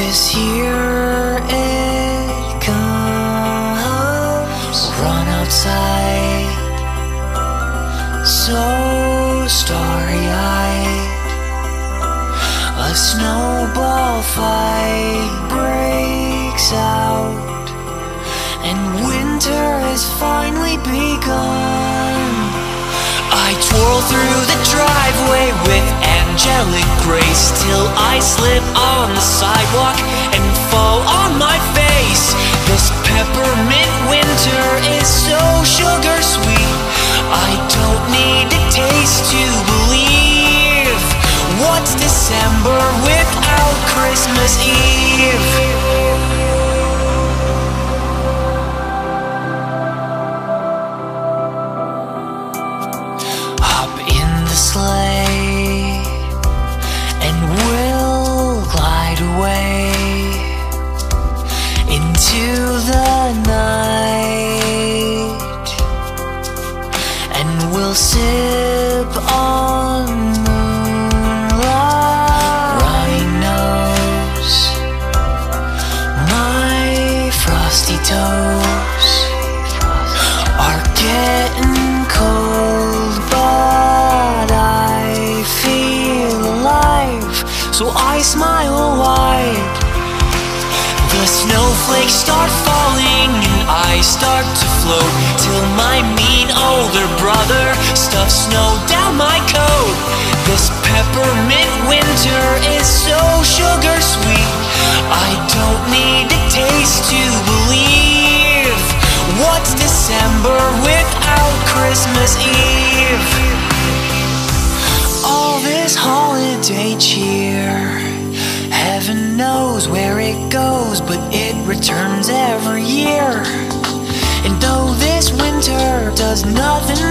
Cause here it comes. Run outside. Starry-eyed A snowball fight breaks out. And winter has finally begun. I twirl through the till I slip on the sidewalk and fall on my face. This peppermint winter is so sugar sweet. I don't need to taste to believe. What's December without Christmas Eve? Hop I smile wide. The snowflakes start falling and I start to float till my mean older brother stuffs snow down my coat. This peppermint winter is so sugar sweet. I don't need a taste to believe. What's December without Christmas Eve? All this holiday cheer. Heaven knows where it goes, but it returns every year. And though this winter does nothing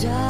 stop